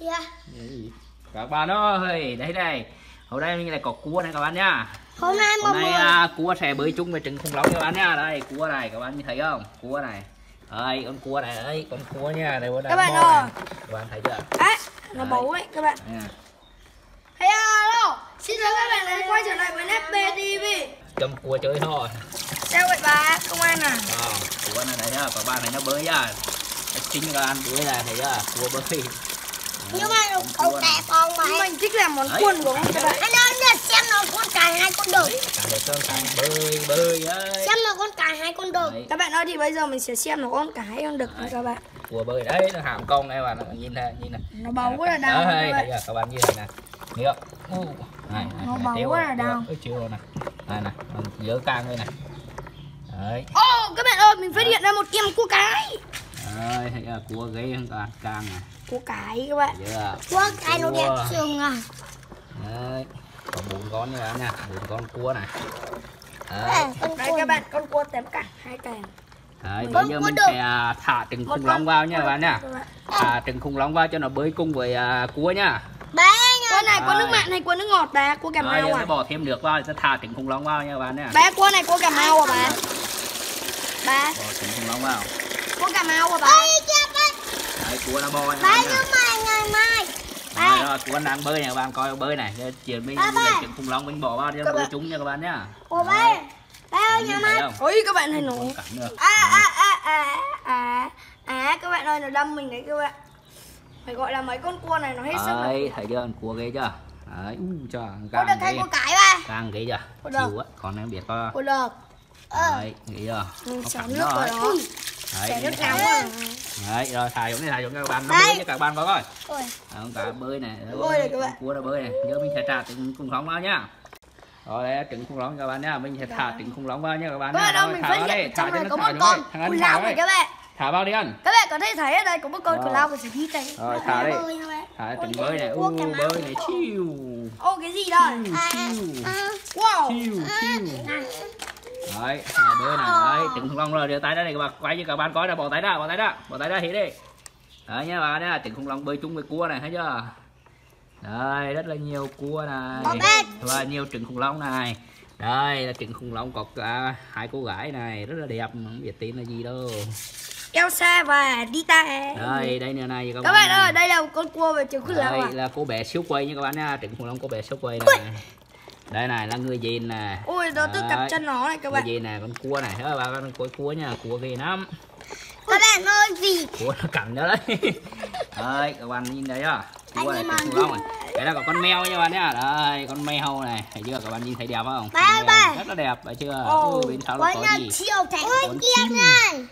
Dạ. Các bạn ơi đây đây hôm nay mình lại có cua này các bạn nhá. Hôm nay hôm nay 10 à, cua sẽ bơi chung với trứng khủng long các bạn nhá. Đây cua này các bạn nhìn thấy không? Cua này. Đây con cua này đấy con cua nha. Đây Các bạn ơi. các bạn thấy chưa? Đấy, nó Đấy. bấu đấy các bạn. Nè. Hey alo, xin chào các bạn đã quay trở lại với FB TV. châm cua chơi thôi Chào vậy bà, công an à. Đó, cua này thấy chưa các bạn này nó bơi nhá chính các bạn bơi này thấy chưa cua bơi Nhưng mà Con cậu cua kẻ này. con mà Mình thích làm món Đấy. cuốn của ông bạn. Anh ơi, anh xem nó con cài hai con đực bơi bơi ơi Xem nó con cài hai con đực Đấy. Các bạn ơi thì bây giờ mình sẽ xem nó con cái con đực các bạn. cua bơi đấy nó hàm cong này bạn nhìn này nhìn này Nó bấu rất là đau đấy các bạn. chưa các bạn như này nè thấy không U, này, này, Nó rất rồi, là đau. chưa rồi nè này nè còn dỡ càng đây này đấy Ô, các bạn ơi, mình phát hiện ra một em cua cái. Đấy thấy chưa cua ghế hơn càng càng này Cua cái các bạn. thấy chưa Quá cái nó Cua. đẹp xương à đấy có bốn con nữa nha bốn con cua này đấy con Đây cua các bạn, con cua tém cả hai càng. Đấy, bây giờ cua mình sẽ à, thả trứng khủng long vào nha các bạn nha bạn. Thả trứng khủng long vào cho nó bơi cùng với à, cua nha Bé nha Cua này cua nước mặn hay cua nước ngọt bà? Cua cà mau sẽ à? bỏ thêm nước vào sẽ thả trứng khủng long vào nha các bạn nha Bé cua này cua cà mau à bà? Bà, bỏ trứng khủng long vào cua cà mau à bà? Bé kia bé đấy cua nó bò nha các Bé bạn như nha mày ngày mai. Rồi, rồi, cua đang bơi này các bạn coi bơi này. Giờ chỉ mình Ba, ba. trứng khủng long mình bỏ vào cho bơi chúng nha các bạn nhá. Ủa bé Bé ơi nhà thấy mai Ôi các bạn này nữa à à à à à à các bạn ơi nó đâm mình đấy các bạn. Phải gọi là mấy con cua này nó hết sức đấy thấy chưa? Con cua ghê chưa? Đấy u đực càng hay ghê. cua cái ba. Càng ghê chưa? Chịu á còn em biết có cua đực Ờ. Đấy ghê chưa? Mình Có nước ấy. đó đấy. Nước nóng à đấy rồi thả xuống đây thả xuống cho các bạn. Nó bơi cho các bạn có coi. Ôi. À, cá bơi này. Bơi các bạn. cua nó bơi này. Giờ mình sẽ thả trứng khủng long vào nhá. Rồi là trứng khủng long các bạn nhá. Mình sẽ thả trứng khủng long vào nha các bạn nhá. Rồi, mình thả phát hiện trong này có một con lao thả này các bạn. Thả vào đi ăn. Các bạn có thể thấy ở đây có một con cù Rồi. lao và sẽ hít đây rồi thả bé thả trứng bơi này. u bơi này chiu ô cái gì đây? Chiu À, wow. Chiu chiu đấy thả bơi này đấy trứng khủng long rồi đưa tay ra đây các bạn quay cho các bạn coi là bỏ tay ra bỏ tay ra bỏ tay ra hít đi. Đấy nha bạn nha trứng khủng long bơi chung với cua này thấy chưa? Đây rất là nhiều cua này. Và nhiều trứng khủng long này. Đây là trứng khủng long có cả hai cô gái này rất là đẹp không biết tên là gì đâu. Elsa và Dita đây đây nữa này các, các bạn nha. ơi đây là một con cua về trứng khuyết lao đây à là cô bé siêu quay nha các bạn nha trứng khủng long cô bé siêu quay này đây này là người dền nè. Ôi nó tức cặp chân nó này các người bạn. Dền này con cua này. Các bạn con cua cua nha cua ghê lắm. Các bạn ơi gì? Cua nó cắn nữa đấy. Đây các bạn nhìn thấy chưa? Cua này long này. Đây là có con mèo nha các bạn nhá. Đây con mèo này. Thấy chưa? Các bạn nhìn thấy đẹp không? Ba, ba. rất là đẹp thấy chưa? Ui, bên sau nó có gì? Ôi Con chim. này.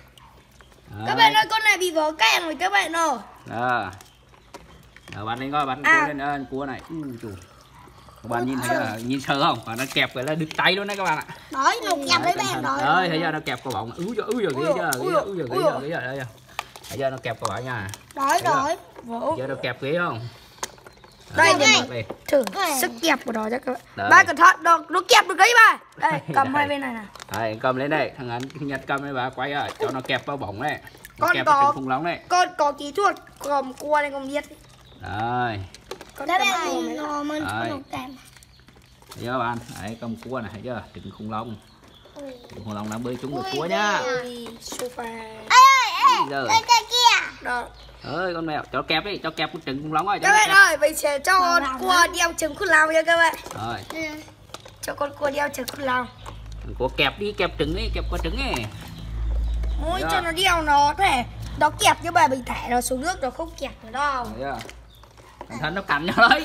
Các bạn ơi con này bị vỡ càng rồi các bạn ơi. Đó. Đó bạn lên coi bạn À. cua lên ơi cua này. U chủ các bạn nhìn thấy chưa nhìn sợ không? Và nó kẹp cái là đứt tay luôn đấy các bạn ạ. Đói nó với cẩn bạn thận. đói Đấy, thấy chưa? Nó kẹp quả bóng ú giờ ú giờ ghê chưa? Ú giờ ghê chưa? Ghê chưa? Đây thấy chưa? Nó kẹp quả bóng nha. Đói Thấy chưa? nó kẹp ghê không? Đây, đây. thử sức kẹp của nó cho các bạn. Ba cẩn thận được nó kẹp được đấy ba. Đây cầm hai bên này nè Đấy, cầm lên đây. Thằng anh nhật cầm đây bà quay rồi cho nó kẹp vào bóng này nó Con kẹp có- vào long này con có kỹ thuật cầm cua này con biết. Đấy con ơi này nó mình không kèm thấy chưa bạn đấy cầm cua này thấy chưa trứng khủng long. Ui. trứng khủng long đang bơi với Ui, cua nhá Rồi. Cái kia. đó ơi con mèo cho kẹp đi cho kẹp con trứng khủng long rồi cho các bạn ơi mình sẽ cho con cua đeo trứng khuyết lao nha các bạn. Rồi. Ừ. cho con cua đeo trứng khuyết lao cua kẹp đi kẹp trứng đi kẹp quả trứng ôi Dạ. cho nó đeo nó thế. Nó kẹp như bà mình thả nó xuống nước nó không kẹp nữa đâu chưa cẩn thận nó cắn nhau đấy.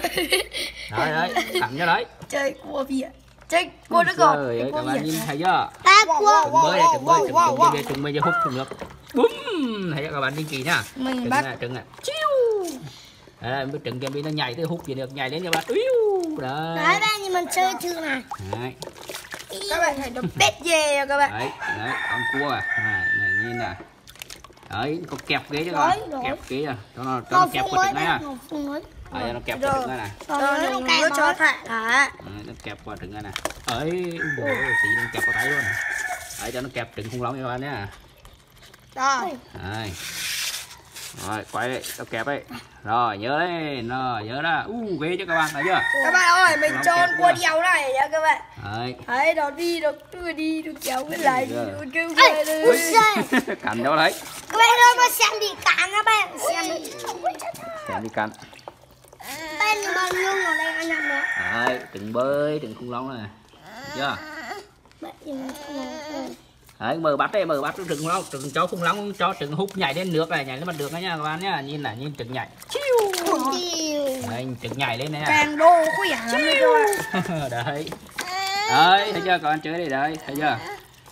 Đấy đấy cắn nhau đấy. Chơi cua việt chơi cua nước ngọt trời ơi các bạn nhìn thấy chưa? Wow, cua trứng bơi này trứng bơi bây giờ trứng bây giờ hút trứng nước. Búm thấy chưa các bạn nhìn kỹ nhá mình bắt này trứng này chiu đấy cái trứng kia nó nhảy tới hút gì được nhảy lên cho bạn. Úi, Đấy đấy ba nhưng mình chơi thử này đấy. Các bạn thấy nó bết dê nha các bạn. Đấy đấy con cua à. Này, này nhìn này đấy có kẹp ghế cho Rồi, con. Rồi. kẹp ghế à cho nó cho nó kẹp mới trứng này à mới đấy cho nó kẹp Rồi. quả trứng này. Này Rồi nó nước cho thả. Đấy, nó kẹp quả trứng này nè. Ấy tí nó kẹp vào tay luôn đấy cho nó kẹp trứng khủng long cho các bạn nhá. Đó đây rồi quay đi tao kẹp đi. Rồi nhớ đấy rồi nhớ đó. U ghê cho các bạn thấy chưa? Các bạn ơi mình con kẹp cua nha. đeo này nhá các bạn. Đấy. Thấy nó đi nó cứ đi nó kéo cái lại Dạ. nó kêu Ê, về giời. cắn cho đấy Các bạn ơi, mà xem bị cắn các bạn. Xem bị xem đi cắn Bên bao nhiêu ở đây anh em nữa. đấy đừng bơi đừng khủng long này. Thấy chưa? Đấy mở bắt đây mở bắt khủng long trừng cho khủng long cho trừng hút nhảy lên nước này nhảy lên mặt nước này nha các bạn nhá. Nhìn này nhìn trừng nhảy. Đấy trừng nhảy lên này càng đô lắm đấy đấy. Đấy thấy chưa? Các bạn chơi đi đấy thấy chưa?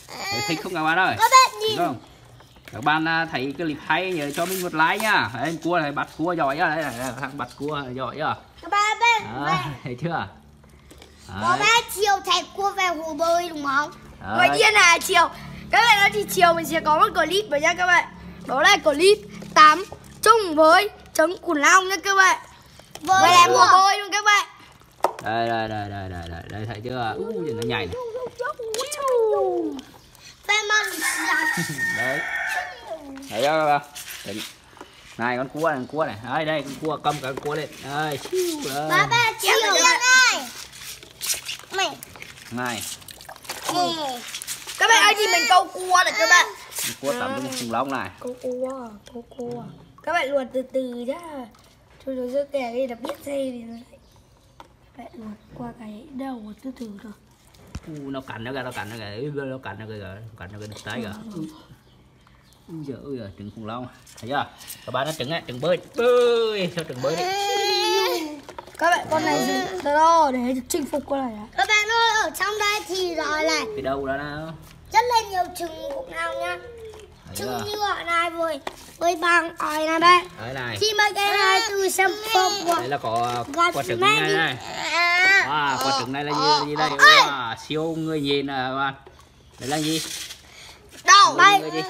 Đấy, thích không các bạn ơi? Các bạn Đúng nhìn. không các bạn à, thấy cái clip hay nhớ cho mình một like nha đấy, cua này bắt cua giỏi á đấy này thằng bắt cua giỏi chưa Các bạn bên. đấy, thấy chưa? Có đấy, bé chiều thầy cua về hồ bơi đúng không? ngoài đấy. kia là chiều. Các bạn ơi thì chiều mình sẽ có một clip với nha các bạn. Đó là clip 8 chung với trống khủng long nha các bạn. Và làm cua. hồ bơi luôn các bạn. Đây đây đây đây đây đây đây thấy chưa? U nó nhảy này. Về mà đấy bạn Đấy. này con cua này con cua này. Đây đây con cua cầm cái con cua lên. Đây chiu Ba đây. ba chiều này. Mày. này. Ê. các bạn ơi thì mình câu cua này các bạn. Con cua tắm trong khủng long này. Câu cua câu cua. Các bạn luồn từ từ nhá. Cho nó dơ kè đây là biết dây thì nó lại các bạn luồn qua cái đầu từ từ rồi u nó cắn nó kìa nó cắn nó kìa. Nó cắn nó nó cắn nó kìa tay kìa ơi giời, trứng khủng long. Thấy chưa? Các bạn nó trứng ấy trứng bơi bơi cho trứng bơi đi các bạn con này dùng đó để chinh phục con này Các bạn ơi, ở trong đây thì rõ là cái đâu đó nào? rất là nhiều trứng khủng long nha. Trứng như ở này với với bằng ỏi này đây. đấy này. Khi mà cái này từ sâm phong của đây là có quả trứng này này. À. à, quả trứng này là gì, gì đây? Wow, siêu người nhìn nè các bạn. Đây là gì? Đâu gì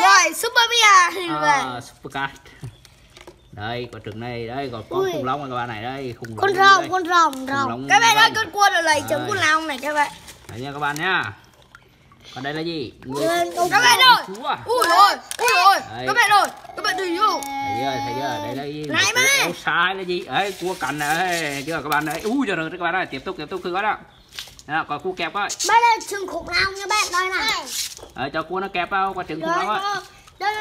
rồi super bia thì về à, supercat đây quả trứng này đây còn con Ui. khủng long này các bạn này đây khủng Con đây. rồng, con rồng, rồng. các bạn ơi con cua được lấy trứng khủng long này các bạn Đấy nha các bạn nhá. Còn đây là gì? Người các bạn ơi à? ui rồi ui rồi các bạn ơi các bạn thấy không Thấy chưa? Thấy chưa? Đây là gì? Này mà. sai là gì? Ấy, cua cành này, chưa các bạn đấy? Ui giờ rồi các bạn ơi, tiếp tục tiếp tục cứ đó. Đó, có cua kẹp coi. Đây là trứng khủng long nha bạn, đây này. Ờ, cho cua nó kẹp vào quả trứng khủng long á. nó, đây.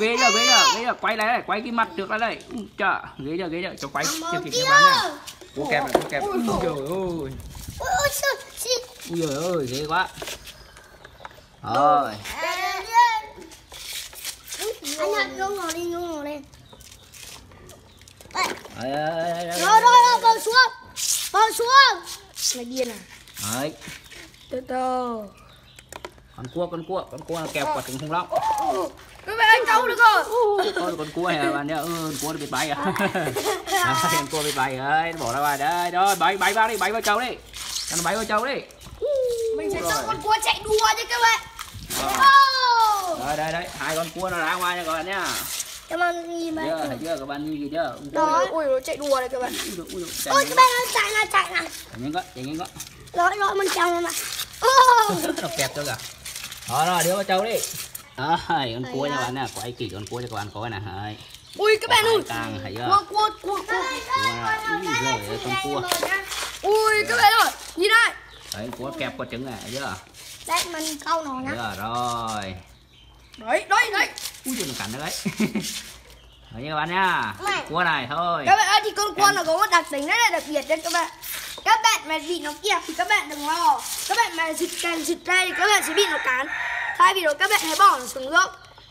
ghê chưa, ghê chưa, ghê chưa, quay lại đây, quay cái mặt trước lại đây. Chà, ghê chưa, ghê chưa, cho quay cho kịp các bạn nha. Cua kẹp này, cua kẹp. Ui trời ơi, ui trời ơi, ghê quá. Rồi, Anh Nhật vô ngồi đi, vô ngồi đi. Đây. Rồi, rồi, rồi, bò xuống. Bò xuống. Này điên à Đấy, từ từ con cua, con cua, con cua kẹp quả trứng khủng long. các bạn ơi câu được rồi Ôi, con cua này bạn nhá, ừ, con cua nó bị bay à. Con cua bị bay rồi, nó bỏ ra ngoài đây, rồi bay bay vào đi, bay vào châu đi. Cho nó bay vào châu đi. mình sẽ cho con cua chạy đua chứ các bạn Oh. Rồi đây đây, hai con cua nó ra ngoài nha các bạn nhá. Cảm ơn nhìn bạn. Thấy chưa các bạn nhìn gì chưa? Ui, Đó. ui nó chạy đua này các bạn ui, ui, Ôi, các bạn ơi, chạy nào, chạy nào. Chạy nhanh quá, chạy nhanh quá. Rồi, rồi, mình chào mà. Oh. Nó kẹp cho kìa. Rồi rồi, đưa vào châu đi. Đó, con cua nha bạn nè, quay kỹ con cua cho các bạn coi nè. Đấy. ui các bạn ơi Càng thấy chưa? cua cua cua cua Ui giời ơi, con cua. ui các bạn ơi nhìn này Đấy, cua kẹp quả trứng này, thấy chưa? Đây, mình câu nó chưa? Rồi. đấy đấy đấy Ui giời, nó cắn nó đấy. Đấy nha các bạn nha. Này. Cua này thôi. các bạn ơi thì con cua nó có một đặc tính rất là đặc biệt đấy các bạn các bạn mà bị nó kẹp thì các bạn đừng lo các bạn mà dịch càng dịch ra thì các bạn sẽ bị nó cắn thay vì đó các bạn hãy bỏ nó xuống nước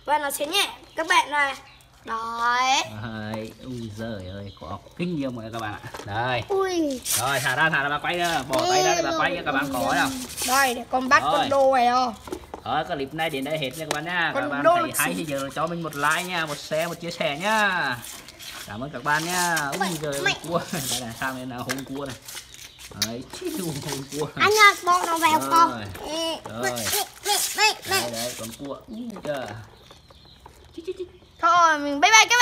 và nó sẽ nhẹ các bạn này đấy Đấy, ui giời ơi, có kinh nghiệm rồi các bạn ạ. Đây. Ui. Rồi, thả ra, thả ra bà quay ra, bỏ tay ra để bà quay các bạn có nào. đây để con bắt Rồi. con đồ này không Rồi, clip này đến đây hết nha các bạn nha. Các bạn thấy hay thì nhớ cho mình một like nha, một share, một chia sẻ nha. Cảm ơn các bạn nha. Ui giời ơi, cua. Đây này, sang đây là hôn cua này. Đấy, hôn cua. Anh Nhật, bỏ nó vào Rồi. con. Rồi. Đấy, đấy, con cua. Thôi mình bye bye các bạn